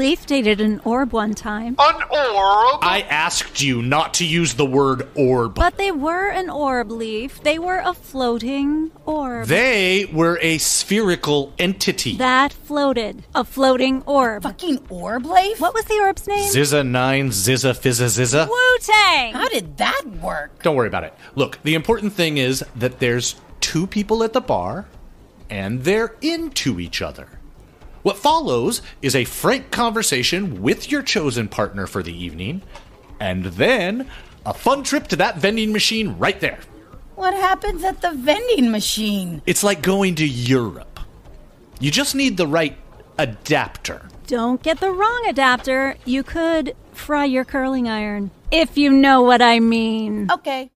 Leif dated an orb one time. An orb? I asked you not to use the word orb. But they were an orb, Leif. They were a floating orb. They were a spherical entity. that floated. A floating orb. Fucking orb Leif? What was the orb's name? Zizza 9, Zizza Fizza Zizza. Wu Tang! How did that work? Don't worry about it. Look, the important thing is that there's two people at the bar, and they're into each other. What follows is a frank conversation with your chosen partner for the evening, and then a fun trip to that vending machine right there. What happens at the vending machine? It's like going to Europe. You just need the right adapter. Don't get the wrong adapter. You could fry your curling iron. If you know what I mean. Okay.